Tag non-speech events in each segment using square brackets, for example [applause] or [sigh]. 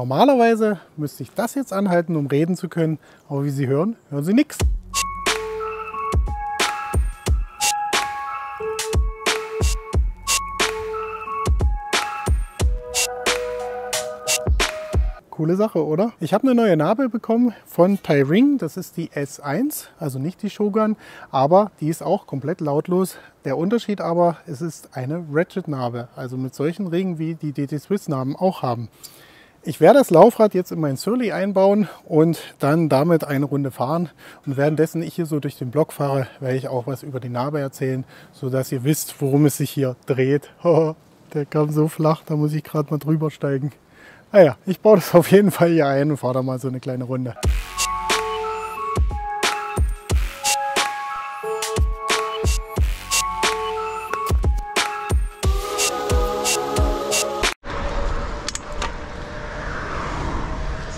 Normalerweise müsste ich das jetzt anhalten, um reden zu können, aber wie Sie hören, hören Sie nichts. Coole Sache, oder? Ich habe eine neue Narbe bekommen von Tyring. Das ist die S1, also nicht die Shogun, aber die ist auch komplett lautlos. Der Unterschied aber, es ist eine Ratchet-Narbe, also mit solchen Ringen wie die DT Swiss-Narben auch haben. Ich werde das Laufrad jetzt in mein Surly einbauen und dann damit eine Runde fahren. Und währenddessen ich hier so durch den Block fahre, werde ich auch was über die Narbe erzählen, sodass ihr wisst, worum es sich hier dreht. [laughs] Der kam so flach, da muss ich gerade mal drüber steigen. Naja, ah ich baue das auf jeden Fall hier ein und fahre da mal so eine kleine Runde.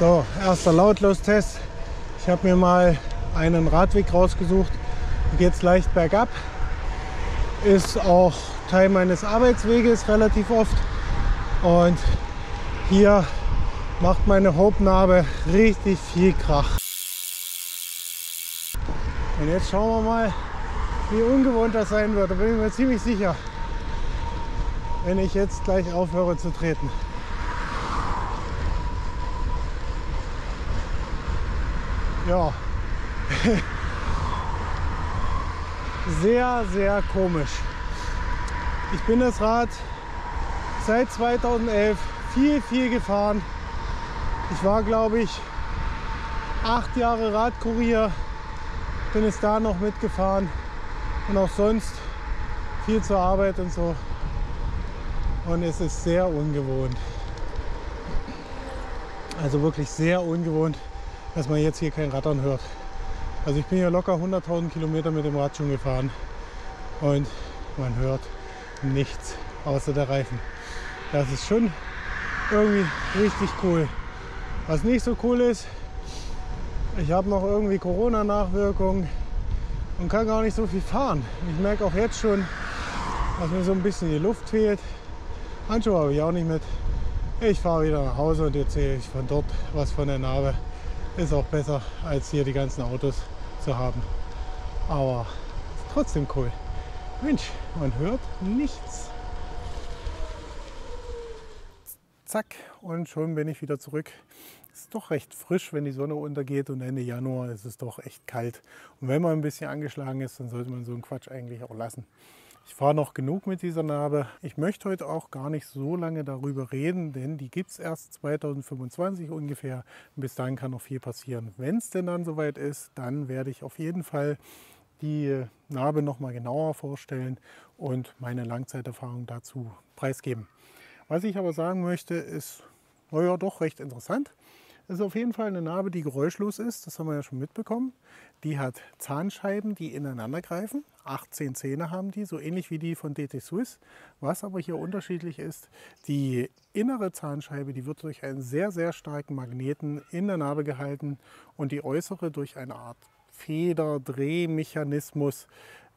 So, erster Lautlos-Test. Ich habe mir mal einen Radweg rausgesucht. Geht es leicht bergab. Ist auch Teil meines Arbeitsweges relativ oft. Und hier macht meine Hauptnarbe richtig viel Krach. Und jetzt schauen wir mal, wie ungewohnt das sein wird. Da bin ich mir ziemlich sicher, wenn ich jetzt gleich aufhöre zu treten. Ja. sehr, sehr komisch. Ich bin das Rad seit 2011 viel, viel gefahren. Ich war, glaube ich, acht Jahre Radkurier, bin es da noch mitgefahren und auch sonst viel zur Arbeit und so. Und es ist sehr ungewohnt. Also wirklich sehr ungewohnt, dass man jetzt hier kein Rattern hört. Also ich bin hier locker 100.000 Kilometer mit dem Rad schon gefahren und man hört nichts außer der Reifen. Das ist schon irgendwie richtig cool. Was nicht so cool ist, ich habe noch irgendwie Corona-Nachwirkungen und kann gar nicht so viel fahren. Ich merke auch jetzt schon, dass mir so ein bisschen die Luft fehlt. Handschuhe habe ich auch nicht mit. Ich fahre wieder nach Hause und erzähle ich von dort was von der Narbe. Ist auch besser, als hier die ganzen Autos zu haben. Aber trotzdem cool. Mensch, man hört nichts. zack, und schon bin ich wieder zurück. Ist doch recht frisch, wenn die Sonne untergeht und Ende Januar ist es doch echt kalt. Und wenn man ein bisschen angeschlagen ist, dann sollte man so einen Quatsch eigentlich auch lassen. Ich fahre noch genug mit dieser Narbe. Ich möchte heute auch gar nicht so lange darüber reden, denn die gibt es erst 2025 ungefähr. bis dahin kann noch viel passieren. Wenn es denn dann soweit ist, dann werde ich auf jeden Fall die Narbe noch mal genauer vorstellen und meine Langzeiterfahrung dazu preisgeben. Was ich aber sagen möchte, ist, naja, doch recht interessant. Es ist auf jeden Fall eine Narbe, die geräuschlos ist. Das haben wir ja schon mitbekommen. Die hat Zahnscheiben, die ineinander greifen. 18 Zähne haben die, so ähnlich wie die von DT Swiss. Was aber hier unterschiedlich ist, die innere Zahnscheibe, die wird durch einen sehr, sehr starken Magneten in der Narbe gehalten und die äußere durch eine Art Federdrehmechanismus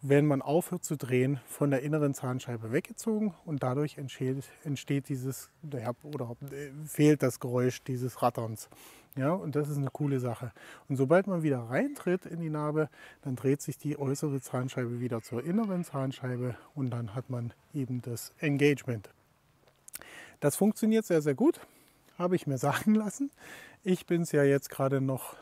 wenn man aufhört zu drehen, von der inneren Zahnscheibe weggezogen und dadurch entsteht, entsteht dieses oder äh, fehlt das Geräusch dieses Ratterns. Ja, und das ist eine coole Sache. Und sobald man wieder reintritt in die Narbe, dann dreht sich die äußere Zahnscheibe wieder zur inneren Zahnscheibe und dann hat man eben das Engagement. Das funktioniert sehr, sehr gut, habe ich mir [laughs] sagen lassen. Ich bin es ja jetzt gerade noch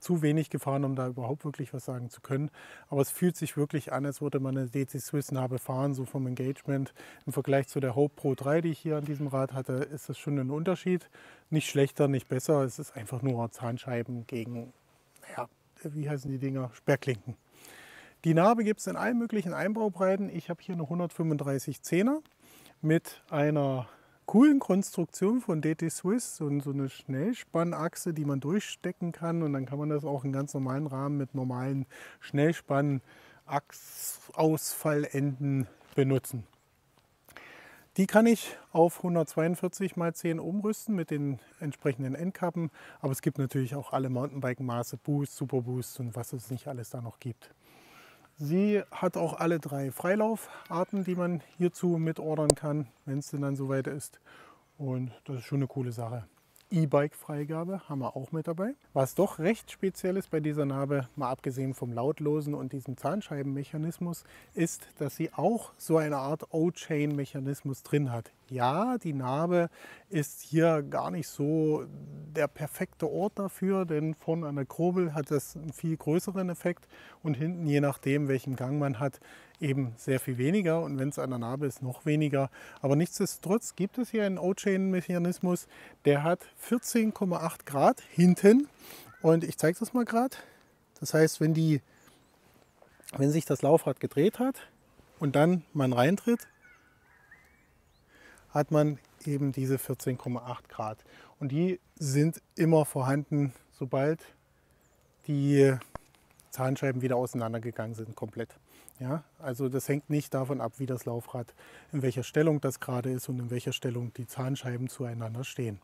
zu wenig gefahren, um da überhaupt wirklich was sagen zu können. Aber es fühlt sich wirklich an, als würde man eine DC Swiss Narbe fahren, so vom Engagement. Im Vergleich zu der Hope Pro 3, die ich hier an diesem Rad hatte, ist das schon ein Unterschied. Nicht schlechter, nicht besser. Es ist einfach nur Zahnscheiben gegen, ja, wie heißen die Dinger? Sperrklinken. Die Narbe gibt es in allen möglichen Einbaubreiten. Ich habe hier eine 135 10er mit einer coolen Konstruktion von DT Swiss, so, so eine Schnellspannachse, die man durchstecken kann und dann kann man das auch in ganz normalen Rahmen mit normalen Schnellspannachsausfallenden benutzen. Die kann ich auf 142 x 10 umrüsten mit den entsprechenden Endkappen, aber es gibt natürlich auch alle Mountainbike-Maße, Boost, Super Boost und was es nicht alles da noch gibt. Sie hat auch alle drei Freilaufarten, die man hierzu mitordern kann, wenn es denn dann soweit ist. Und das ist schon eine coole Sache. E-Bike-Freigabe haben wir auch mit dabei. Was doch recht speziell ist bei dieser Narbe, mal abgesehen vom lautlosen und diesem Zahnscheibenmechanismus, ist, dass sie auch so eine Art O-Chain-Mechanismus drin hat. Ja, die Narbe ist hier gar nicht so der perfekte Ort dafür, denn vorne an der Kurbel hat das einen viel größeren Effekt und hinten, je nachdem, welchen Gang man hat, eben sehr viel weniger und wenn es an der Narbe ist, noch weniger. Aber nichtsdestotrotz gibt es hier einen O-Chain-Mechanismus, der hat 14,8 Grad hinten und ich zeige das mal gerade. Das heißt, wenn, die, wenn sich das Laufrad gedreht hat und dann man reintritt, hat man eben diese 14,8 Grad. Und die sind immer vorhanden, sobald die Zahnscheiben wieder auseinandergegangen sind, komplett. Ja, also das hängt nicht davon ab, wie das Laufrad, in welcher Stellung das gerade ist und in welcher Stellung die Zahnscheiben zueinander stehen.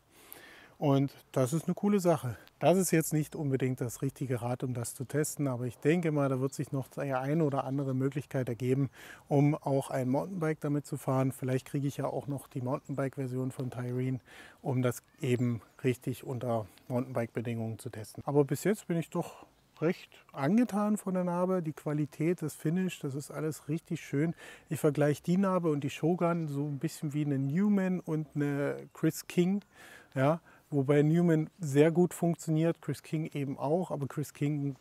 Und das ist eine coole Sache. Das ist jetzt nicht unbedingt das richtige Rad, um das zu testen, aber ich denke mal, da wird sich noch eine oder andere Möglichkeit ergeben, um auch ein Mountainbike damit zu fahren. Vielleicht kriege ich ja auch noch die Mountainbike-Version von Tyrene, um das eben richtig unter Mountainbike-Bedingungen zu testen. Aber bis jetzt bin ich doch recht angetan von der Narbe. Die Qualität, das Finish, das ist alles richtig schön. Ich vergleiche die Narbe und die Shogun so ein bisschen wie eine Newman und eine Chris King. Ja, wobei Newman sehr gut funktioniert, Chris King eben auch, aber Chris King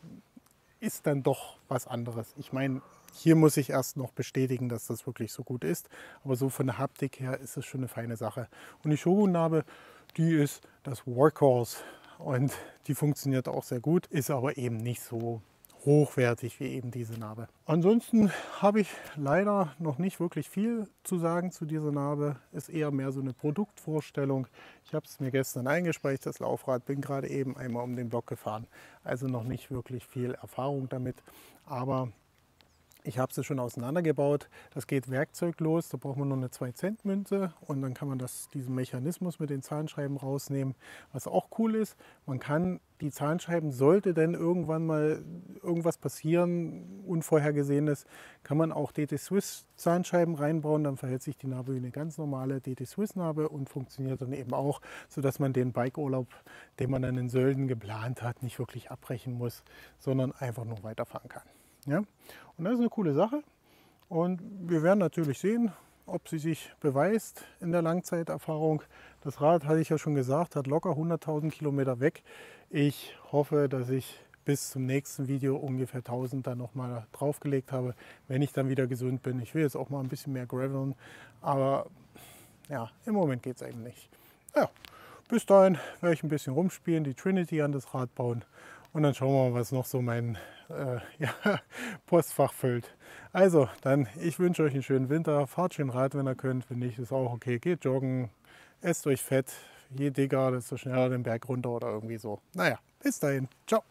ist dann doch was anderes. Ich meine, hier muss ich erst noch bestätigen, dass das wirklich so gut ist, aber so von der Haptik her ist es schon eine feine Sache. Und die Shogun-Narbe, die ist das Workhorse und die funktioniert auch sehr gut, ist aber eben nicht so hochwertig wie eben diese Narbe. Ansonsten habe ich leider noch nicht wirklich viel zu sagen zu dieser Narbe. Ist eher mehr so eine Produktvorstellung. Ich habe es mir gestern eingespeichert, das Laufrad, bin gerade eben einmal um den Block gefahren. Also noch nicht wirklich viel Erfahrung damit. Aber ich habe sie schon auseinandergebaut. Das geht werkzeuglos. Da braucht man nur eine 2-Cent-Münze und dann kann man das, diesen Mechanismus mit den Zahnscheiben rausnehmen. Was auch cool ist, man kann die Zahnscheiben, sollte denn irgendwann mal irgendwas passieren, Unvorhergesehenes, kann man auch DT Swiss Zahnscheiben reinbauen. Dann verhält sich die Narbe wie eine ganz normale DT Swiss Narbe und funktioniert dann eben auch, sodass man den Bikeurlaub, den man dann in Sölden geplant hat, nicht wirklich abbrechen muss, sondern einfach nur weiterfahren kann. Ja? Und das ist eine coole Sache. Und wir werden natürlich sehen, ob sie sich beweist in der Langzeiterfahrung. Das Rad, hatte ich ja schon gesagt, hat locker 100.000 Kilometer weg. Ich hoffe, dass ich bis zum nächsten Video ungefähr 1000 dann nochmal draufgelegt habe, wenn ich dann wieder gesund bin. Ich will jetzt auch mal ein bisschen mehr graveln, aber ja, im Moment geht es eben nicht. Ja, bis dahin werde ich ein bisschen rumspielen, die Trinity an das Rad bauen und dann schauen wir mal, was noch so mein äh, [laughs] ja, Postfach füllt. Also, dann, ich wünsche euch einen schönen Winter. Fahrt schön Rad, wenn ihr könnt. Wenn nicht, ist auch okay. Geht joggen, esst euch fett. Je dicker, desto schneller den Berg runter oder irgendwie so. Naja, bis dahin. Ciao.